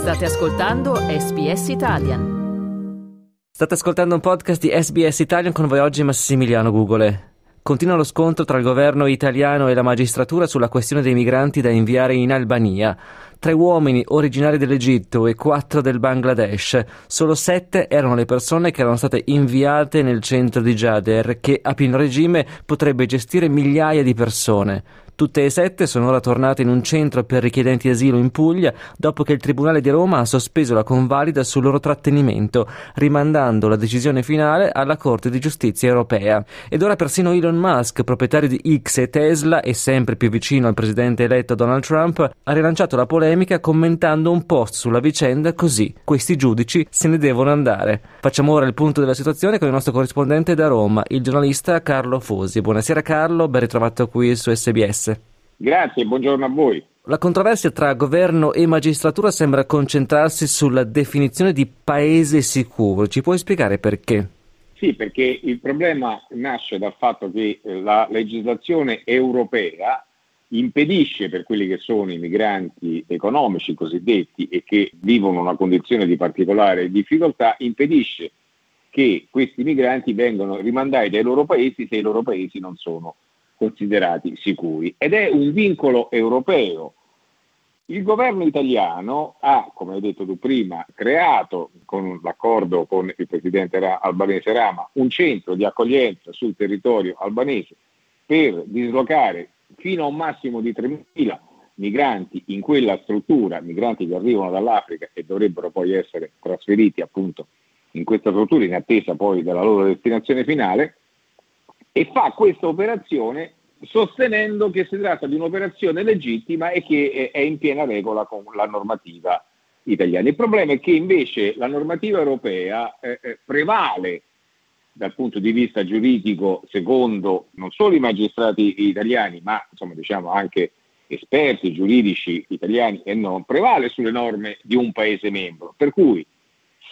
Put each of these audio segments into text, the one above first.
State ascoltando SBS Italian. State ascoltando un podcast di SBS Italian con voi oggi Massimiliano Gugole. Continua lo scontro tra il governo italiano e la magistratura sulla questione dei migranti da inviare in Albania. Tre uomini originari dell'Egitto e quattro del Bangladesh. Solo sette erano le persone che erano state inviate nel centro di Jader, che a pieno regime potrebbe gestire migliaia di persone. Tutte e sette sono ora tornate in un centro per richiedenti asilo in Puglia dopo che il Tribunale di Roma ha sospeso la convalida sul loro trattenimento, rimandando la decisione finale alla Corte di Giustizia europea. Ed ora persino Elon Musk, proprietario di X e Tesla e sempre più vicino al presidente eletto Donald Trump, ha rilanciato la polemica commentando un post sulla vicenda così: questi giudici se ne devono andare. Facciamo ora il punto della situazione con il nostro corrispondente da Roma, il giornalista Carlo Fosi. Buonasera Carlo, ben ritrovato qui su SBS. Grazie, buongiorno a voi. La controversia tra governo e magistratura sembra concentrarsi sulla definizione di paese sicuro. Ci puoi spiegare perché? Sì, perché il problema nasce dal fatto che eh, la legislazione europea impedisce per quelli che sono i migranti economici cosiddetti e che vivono una condizione di particolare difficoltà, impedisce che questi migranti vengano rimandati dai loro paesi se i loro paesi non sono considerati sicuri ed è un vincolo europeo. Il governo italiano ha, come hai detto tu prima, creato con l'accordo con il presidente albanese Rama un centro di accoglienza sul territorio albanese per dislocare fino a un massimo di 3.000 migranti in quella struttura, migranti che arrivano dall'Africa e dovrebbero poi essere trasferiti appunto in questa struttura in attesa poi della loro destinazione finale e fa questa operazione sostenendo che si tratta di un'operazione legittima e che è in piena regola con la normativa italiana. Il problema è che invece la normativa europea eh, eh, prevale dal punto di vista giuridico secondo non solo i magistrati italiani, ma insomma diciamo anche esperti giuridici italiani e non, prevale sulle norme di un Paese membro. Per cui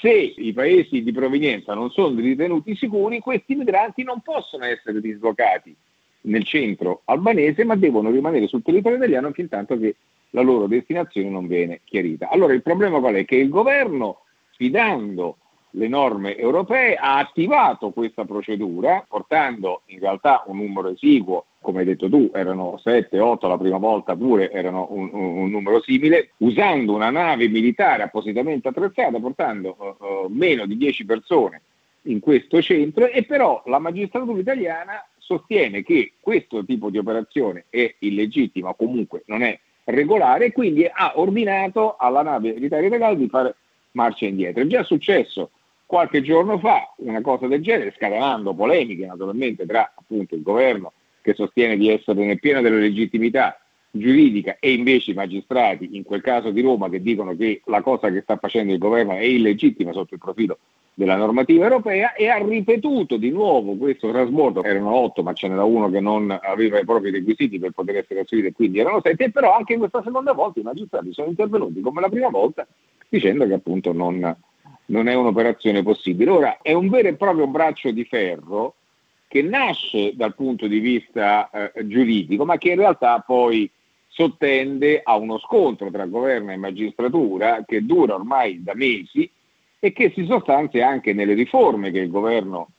se i paesi di provenienza non sono ritenuti sicuri, questi migranti non possono essere dislocati nel centro albanese, ma devono rimanere sul territorio italiano fin tanto che la loro destinazione non viene chiarita. Allora il problema qual è? Che il governo, sfidando le norme europee, ha attivato questa procedura, portando in realtà un numero esiguo, come hai detto tu, erano 7, 8 la prima volta pure, erano un, un, un numero simile, usando una nave militare appositamente attrezzata, portando uh, meno di 10 persone in questo centro e però la magistratura italiana sostiene che questo tipo di operazione è illegittima comunque non è regolare e quindi ha ordinato alla nave militare italiana di fare marcia indietro. È già successo qualche giorno fa una cosa del genere, scatenando polemiche naturalmente tra appunto il governo che sostiene di essere nel pieno della legittimità giuridica e invece i magistrati, in quel caso di Roma, che dicono che la cosa che sta facendo il governo è illegittima sotto il profilo della normativa europea e ha ripetuto di nuovo questo trasbordo. Erano otto, ma ce n'era uno che non aveva i propri requisiti per poter essere trasferito e quindi erano sette, però anche in questa seconda volta i magistrati sono intervenuti come la prima volta dicendo che appunto non, non è un'operazione possibile. Ora è un vero e proprio braccio di ferro che nasce dal punto di vista eh, giuridico, ma che in realtà poi sottende a uno scontro tra governo e magistratura che dura ormai da mesi e che si sostanzia anche nelle riforme che il governo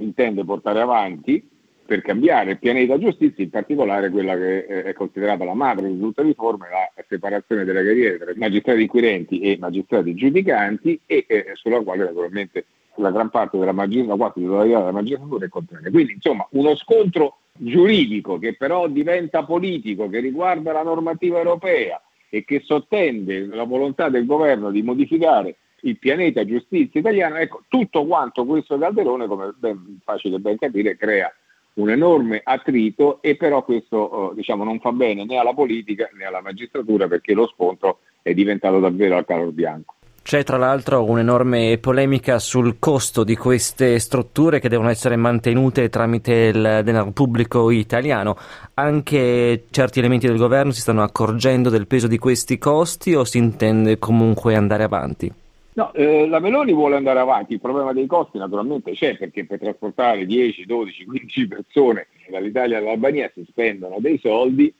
intende portare avanti per cambiare il pianeta giustizia, in particolare quella che è considerata la madre di tutte le riforme, la separazione delle carriere tra magistrati inquirenti e magistrati giudicanti e eh, sulla quale naturalmente la gran parte della magistratura, quasi magistratura è contraria. Quindi insomma uno scontro giuridico che però diventa politico, che riguarda la normativa europea e che sottende la volontà del governo di modificare il pianeta giustizia italiano, ecco, tutto quanto questo calderone, come ben facile ben capire, crea un enorme attrito e però questo eh, diciamo, non fa bene né alla politica né alla magistratura perché lo scontro è diventato davvero al calor bianco. C'è tra l'altro un'enorme polemica sul costo di queste strutture che devono essere mantenute tramite il denaro pubblico italiano. Anche certi elementi del governo si stanno accorgendo del peso di questi costi o si intende comunque andare avanti? No, eh, la Meloni vuole andare avanti, il problema dei costi naturalmente c'è perché per trasportare 10, 12, 15 persone dall'Italia all'Albania si spendono dei soldi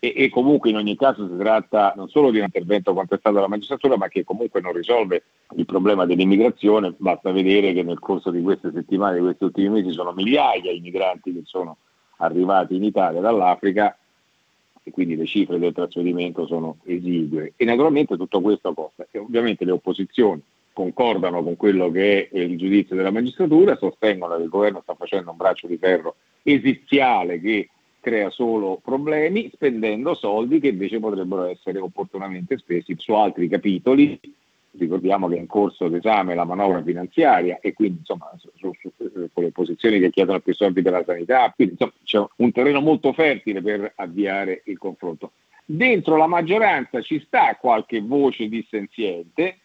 e, e, comunque in ogni caso si tratta non solo di un intervento contestato dalla magistratura, ma che comunque non risolve il problema dell'immigrazione. Basta vedere che nel corso di queste settimane, di questi ultimi mesi, sono migliaia i migranti che sono arrivati in Italia dall'Africa e quindi le cifre del trasferimento sono esigue. E naturalmente tutto questo costa. E ovviamente le opposizioni concordano con quello che è il giudizio della magistratura, sostengono che il governo sta facendo un braccio di ferro esiziale che crea solo problemi spendendo soldi che invece potrebbero essere opportunamente spesi su altri capitoli. Ricordiamo che è in corso d'esame la manovra finanziaria e quindi insomma su, su, su, con le posizioni che chiedono più soldi per la sanità, quindi insomma c'è un terreno molto fertile per avviare il confronto. Dentro la maggioranza ci sta qualche voce dissenziente,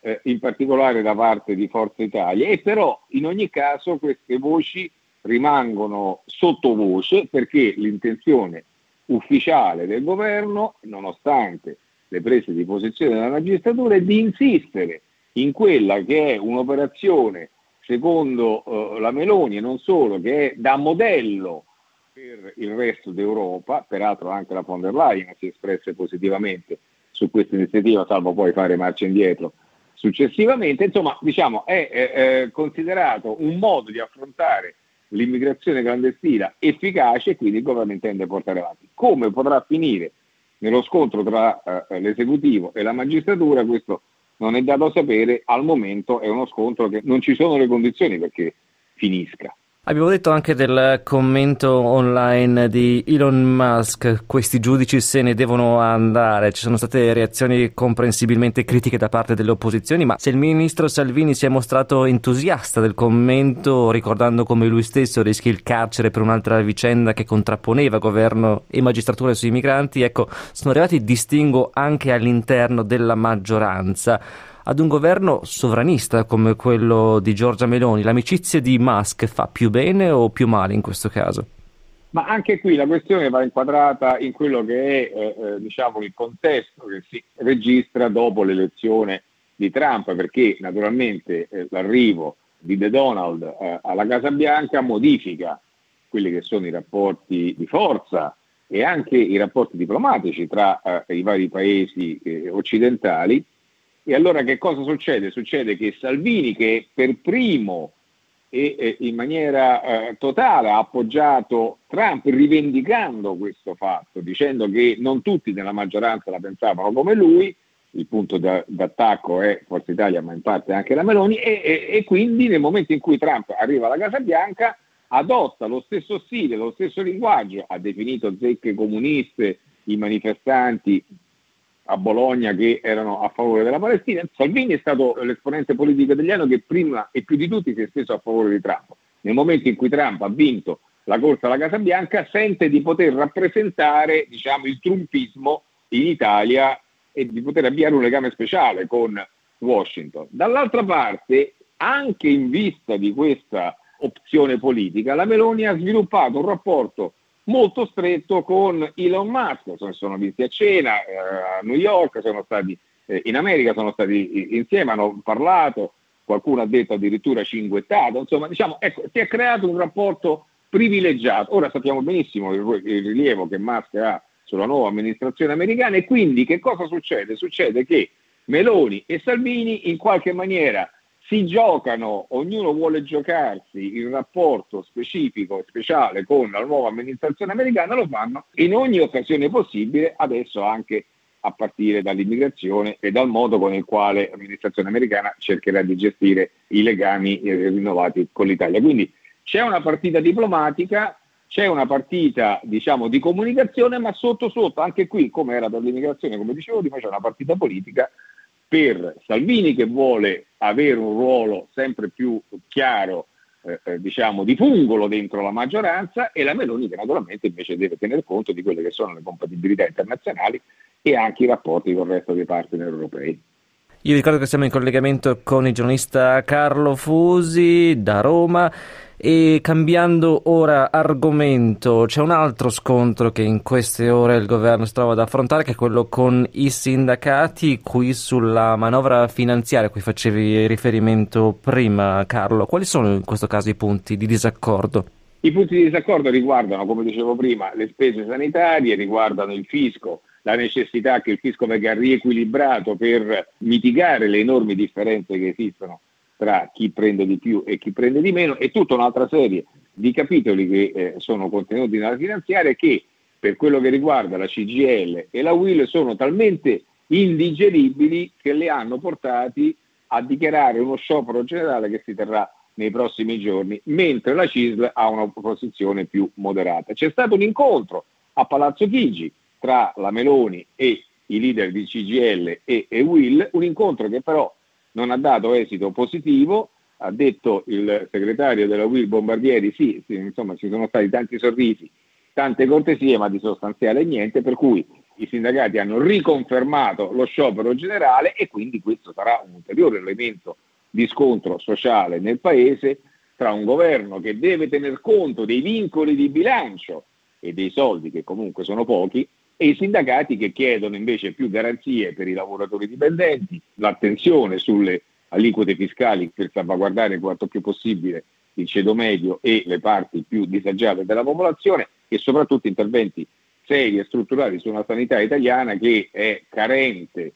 eh, in particolare da parte di Forza Italia, e però in ogni caso queste voci rimangono sottovoce perché l'intenzione ufficiale del governo, nonostante le prese di posizione della magistratura, è di insistere in quella che è un'operazione, secondo uh, la Meloni e non solo, che è da modello per il resto d'Europa, peraltro anche la von der Leyen si è espressa positivamente su questa iniziativa, salvo poi fare marcia indietro successivamente, insomma diciamo è, è, è considerato un modo di affrontare l'immigrazione clandestina efficace e quindi il governo intende portare avanti. Come potrà finire nello scontro tra eh, l'esecutivo e la magistratura, questo non è dato sapere, al momento è uno scontro che non ci sono le condizioni perché finisca. Abbiamo detto anche del commento online di Elon Musk, questi giudici se ne devono andare, ci sono state reazioni comprensibilmente critiche da parte delle opposizioni, ma se il ministro Salvini si è mostrato entusiasta del commento, ricordando come lui stesso rischia il carcere per un'altra vicenda che contrapponeva governo e magistratura sui migranti, ecco, sono arrivati distinguo anche all'interno della maggioranza ad un governo sovranista come quello di Giorgia Meloni, l'amicizia di Musk fa più bene o più male in questo caso? Ma anche qui la questione va inquadrata in quello che è eh, eh, diciamo, il contesto che si registra dopo l'elezione di Trump, perché naturalmente eh, l'arrivo di The Donald eh, alla Casa Bianca modifica quelli che sono i rapporti di forza e anche i rapporti diplomatici tra eh, i vari paesi eh, occidentali e allora che cosa succede? Succede che Salvini, che per primo e, e in maniera eh, totale ha appoggiato Trump rivendicando questo fatto, dicendo che non tutti nella maggioranza la pensavano come lui, il punto da, d'attacco è Forza Italia, ma in parte anche la Meloni, e, e, e, quindi nel momento in cui Trump arriva alla Casa Bianca adotta lo stesso stile, lo stesso linguaggio, ha definito zecche comuniste i manifestanti a Bologna che erano a favore della Palestina. Salvini è stato l'esponente politico italiano che prima e più di tutti si è steso a favore di Trump. Nel momento in cui Trump ha vinto la corsa alla Casa Bianca, sente di poter rappresentare diciamo, il trumpismo in Italia e di poter avviare un legame speciale con Washington. Dall'altra parte, anche in vista di questa opzione politica, la Meloni ha sviluppato un rapporto molto stretto con Elon Musk, sono, sono visti a cena eh, a New York, sono stati eh, in America, sono stati insieme, hanno parlato, qualcuno ha detto addirittura cinguettato, insomma diciamo, ecco, si è creato un rapporto privilegiato. Ora sappiamo benissimo il, il rilievo che Musk ha sulla nuova amministrazione americana e quindi che cosa succede? Succede che Meloni e Salvini in qualche maniera si giocano, ognuno vuole giocarsi il rapporto specifico e speciale con la nuova amministrazione americana, lo fanno in ogni occasione possibile, adesso anche a partire dall'immigrazione e dal modo con il quale l'amministrazione americana cercherà di gestire i legami eh, rinnovati con l'Italia. Quindi c'è una partita diplomatica, c'è una partita diciamo, di comunicazione, ma sotto sotto, anche qui, come era per l'immigrazione, come dicevo prima, c'è una partita politica per Salvini che vuole avere un ruolo sempre più chiaro eh, eh, diciamo di fungolo dentro la maggioranza e la Meloni che naturalmente invece deve tenere conto di quelle che sono le compatibilità internazionali e anche i rapporti con il resto dei partner europei. Io ricordo che siamo in collegamento con il giornalista Carlo Fusi da Roma e cambiando ora argomento, c'è un altro scontro che in queste ore il governo si trova ad affrontare, che è quello con i sindacati qui sulla manovra finanziaria a cui facevi riferimento prima, Carlo. Quali sono in questo caso i punti di disaccordo? I punti di disaccordo riguardano, come dicevo prima, le spese sanitarie, riguardano il fisco, la necessità che il fisco venga riequilibrato per mitigare le enormi differenze che esistono tra chi prende di più e chi prende di meno e tutta un'altra serie di capitoli che eh, sono contenuti nella finanziaria che per quello che riguarda la CGL e la WIL sono talmente indigeribili che le hanno portati a dichiarare uno sciopero generale che si terrà nei prossimi giorni, mentre la CISL ha una posizione più moderata. C'è stato un incontro a Palazzo Chigi tra la Meloni e i leader di CGL e, e Will, un incontro che però non ha dato esito positivo, ha detto il segretario della Will Bombardieri, sì, sì, insomma ci sono stati tanti sorrisi, tante cortesie, ma di sostanziale niente, per cui i sindacati hanno riconfermato lo sciopero generale e quindi questo sarà un ulteriore elemento di scontro sociale nel Paese tra un governo che deve tener conto dei vincoli di bilancio e dei soldi che comunque sono pochi e i sindacati che chiedono invece più garanzie per i lavoratori dipendenti, l'attenzione sulle aliquote fiscali per salvaguardare quanto più possibile il ceto medio e le parti più disagiate della popolazione e soprattutto interventi seri e strutturali su una sanità italiana che è carente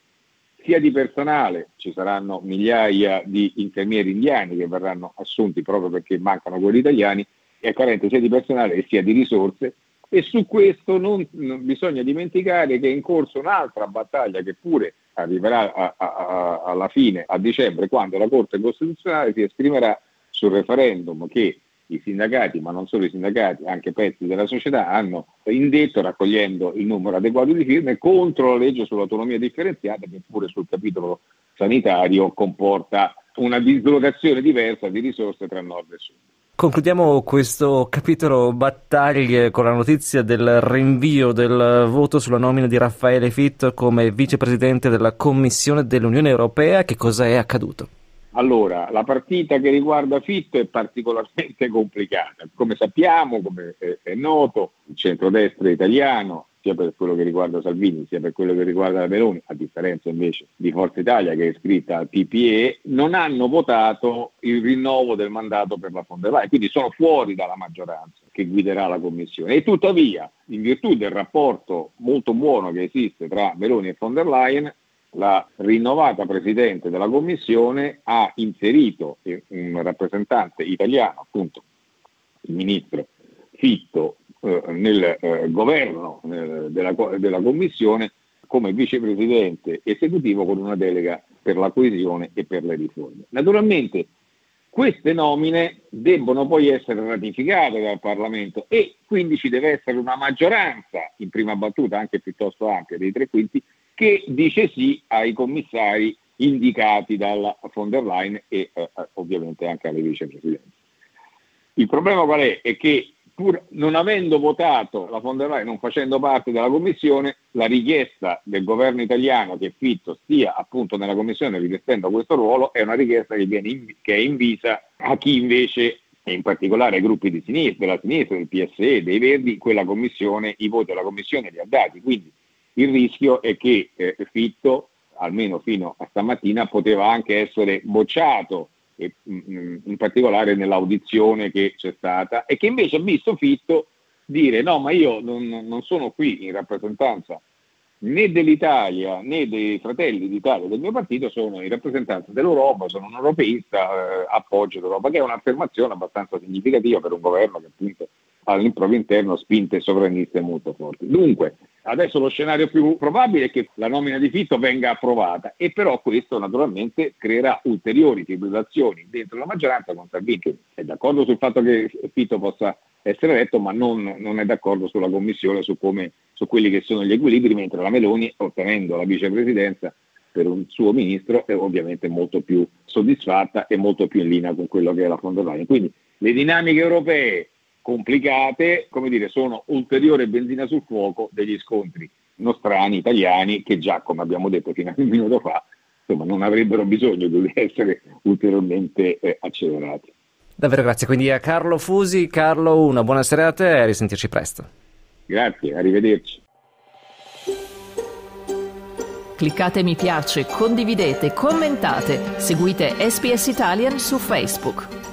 sia di personale, ci saranno migliaia di infermieri indiani che verranno assunti proprio perché mancano quelli italiani, è carente sia di personale sia di risorse e su questo non, non bisogna dimenticare che è in corso un'altra battaglia che pure arriverà a, a, a, alla fine, a dicembre, quando la Corte Costituzionale si esprimerà sul referendum che i sindacati, ma non solo i sindacati, anche pezzi della società, hanno indetto raccogliendo il numero adeguato di firme contro la legge sull'autonomia differenziata che pure sul capitolo sanitario comporta una dislocazione diversa di risorse tra nord e sud. Concludiamo questo capitolo battaglie con la notizia del rinvio del voto sulla nomina di Raffaele Fitto come vicepresidente della Commissione dell'Unione Europea. Che cosa è accaduto? Allora, la partita che riguarda Fitto è particolarmente complicata. Come sappiamo, come è, noto, il centrodestra italiano, sia per quello che riguarda Salvini, sia per quello che riguarda la Meloni, a differenza invece di Forza Italia che è iscritta al PPE, non hanno votato il rinnovo del mandato per la von der quindi sono fuori dalla maggioranza che guiderà la Commissione. E tuttavia, in virtù del rapporto molto buono che esiste tra Meloni e von der Leyen, la rinnovata Presidente della Commissione ha inserito un rappresentante italiano, appunto il Ministro Fitto, eh, nel eh, governo eh, della, della Commissione come vicepresidente esecutivo con una delega per la coesione e per le riforme. Naturalmente queste nomine debbono poi essere ratificate dal Parlamento e quindi ci deve essere una maggioranza, in prima battuta anche piuttosto ampia, dei tre quinti, che dice sì ai commissari indicati dalla von der Leyen e eh, ovviamente anche alle vicepresidenze. Il problema qual è? È che pur non avendo votato la von der Leyen, non facendo parte della commissione, la richiesta del governo italiano che Fitto stia appunto nella commissione rivestendo questo ruolo è una richiesta che, in, che è invisa a chi invece e in particolare ai gruppi di sinistra, della sinistra, del PSE, dei Verdi, quella commissione, i voti della commissione li ha dati. Quindi il rischio è che eh, Fitto, almeno fino a stamattina, poteva anche essere bocciato, e, mm, mm, in particolare nell'audizione che c'è stata, e che invece ha visto Fitto dire no, ma io non, non sono qui in rappresentanza né dell'Italia né dei fratelli d'Italia del mio partito sono in rappresentanza dell'Europa, sono un europeista, eh, appoggio l'Europa, che è un'affermazione abbastanza significativa per un governo che appunto al proprio interno spinte sovraniste molto forti. Dunque, adesso lo scenario più probabile è che la nomina di Fitto venga approvata e però questo naturalmente creerà ulteriori fibrillazioni dentro la maggioranza con Salvini che è d'accordo sul fatto che Fitto possa essere eletto, ma non, non, è d'accordo sulla commissione su, come, su quelli che sono gli equilibri, mentre la Meloni, ottenendo la vicepresidenza per un suo ministro, è ovviamente molto più soddisfatta e molto più in linea con quello che è la von. Quindi le dinamiche europee complicate, come dire, sono ulteriore benzina sul fuoco degli scontri nostrani, italiani, che già, come abbiamo detto fino a un minuto fa, insomma, non avrebbero bisogno di essere ulteriormente eh, accelerati. Davvero grazie quindi a Carlo Fusi. Carlo, una buona serata e a risentirci presto. Grazie, arrivederci. Cliccate mi piace, condividete, commentate, seguite SPS Italian su Facebook.